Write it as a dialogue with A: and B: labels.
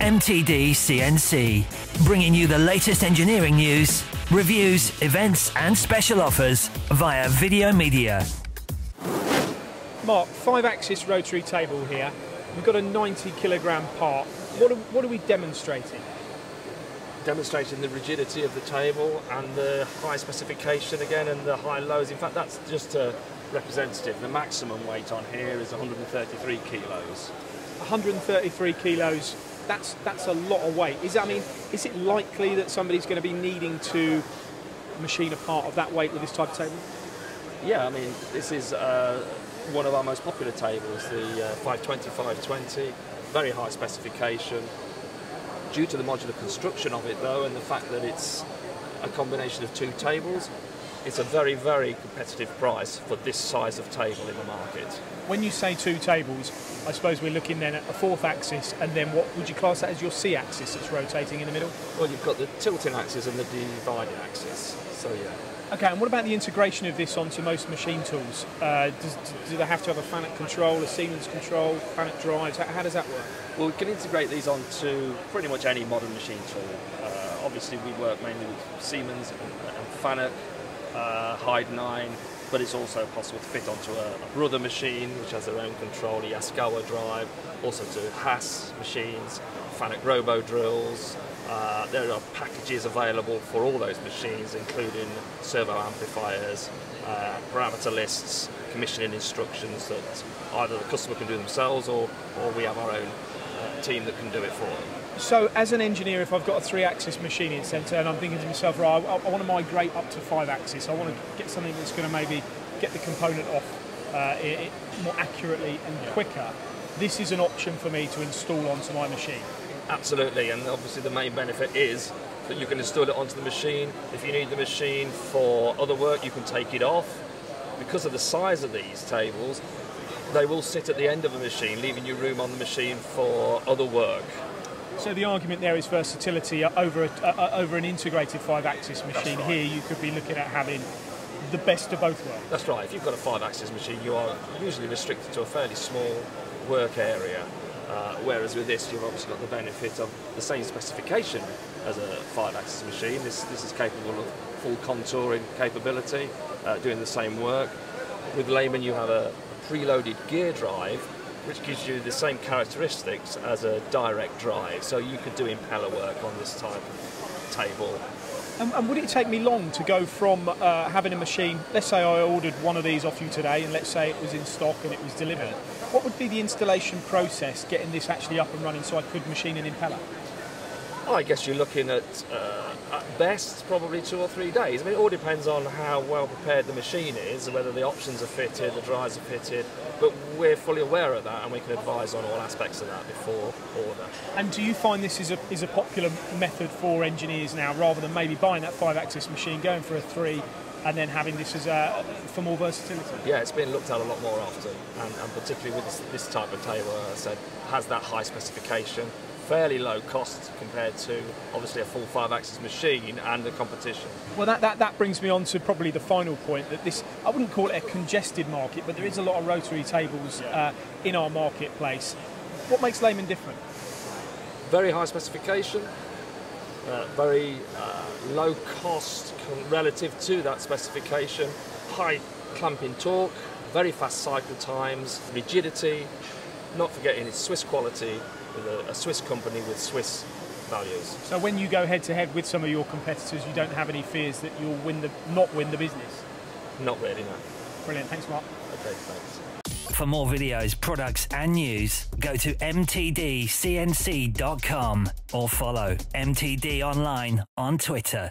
A: MTD CNC, bringing you the latest engineering news, reviews, events, and special offers via video media.
B: Mark, five axis rotary table here. We've got a 90 kilogram part. What are, what are we demonstrating?
C: Demonstrating the rigidity of the table and the high specification again and the high lows. In fact, that's just a representative. The maximum weight on here is 133 kilos.
B: 133 kilos. That's that's a lot of weight. Is I mean, is it likely that somebody's going to be needing to machine a part of that weight with this type of table?
C: Yeah, I mean, this is uh, one of our most popular tables, the uh, 520 520. Very high specification. Due to the modular construction of it, though, and the fact that it's a combination of two tables, it's a very, very competitive price for this size of table in the market.
B: When you say two tables, I suppose we're looking then at a fourth axis, and then what would you class that as your C axis that's rotating in the middle?
C: Well, you've got the tilting axis and the dividing axis. So yeah.
B: Okay, and what about the integration of this onto most machine tools? Uh, does, do they have to have a Fanuc control, a Siemens control, Fanuc drives? How, how, does that work?
C: Well, we can integrate these onto pretty much any modern machine tool. Uh, obviously, we work mainly with Siemens and, and Fanuc, uh, Heidenhain, but it's also possible to fit onto a, a Brother machine, which has their own control, a Yaskawa drive, also to Haas machines, Fanuc Robo drills, uh, there are packages available for all those machines, including servo amplifiers, uh, parameter lists, commissioning instructions that either the customer can do themselves or, or we have our own uh, team that can do it for them.
B: So, as an engineer, if I've got a three-axis machining centre and I'm thinking to myself, right, I, I want to migrate up to five-axis, I want to get something that's going to maybe get the component off uh, it, more accurately and quicker. This is an option for me to install onto my machine.
C: Absolutely, and obviously the main benefit is that you can install it onto the machine. If you need the machine for other work, you can take it off. Because of the size of these tables, they will sit at the end of the machine, leaving you room on the machine for other work.
B: So the argument there is versatility over a, uh, over an integrated five-axis machine.
C: Right.
B: Here, you could be looking at having the best of both worlds.
C: That's right. If you've got a five-axis machine, you are usually restricted to a fairly small work area. Uh, whereas with this, you've obviously got the benefit of the same specification as a five-axis machine. This, this is capable of full contouring capability, uh, doing the same work. With Lehmann, you have a preloaded gear drive, which gives you the same characteristics as a direct drive. So you could do impeller work on this type of table.
B: And, and would it take me long to go from uh, having a machine? Let's say I ordered one of these off you today, and let's say it was in stock and it was delivered. What would be the installation process getting this actually up and running so I could machine an impeller?
C: Well, I guess you're looking at, uh, at best, probably two or three days. I mean, it all depends on how well prepared the machine is, whether the options are fitted, the drives are fitted. But we're fully aware of that, and we can advise on all aspects of that before order.
B: And do you find this is a, is a popular method for engineers now, rather than maybe buying that five-axis machine, going for a three, and then having this as a, for more versatility?
C: Yeah, it's been looked at a lot more often, and, and particularly with this, this type of table, as I said, has that high specification, fairly low cost compared to obviously a full five-axis machine and the competition.
B: Well, that, that, that brings me on to probably the final point that this, I wouldn't call it a congested market, but there is a lot of rotary tables uh, in our marketplace. What makes Lehmann different?
C: Very high specification, uh, very uh, low cost relative to that specification, high clamping torque, very fast cycle times, rigidity, not forgetting its Swiss quality with a, a Swiss company with Swiss values.
B: So when you go head to head with some of your competitors, you don't have any fears that you'll win the not win the business.
C: Not really, no.
B: Brilliant, thanks, Mark.
C: Okay, thanks.
A: For more videos, products, and news, go to mtdcnc.com or follow MTD Online on Twitter.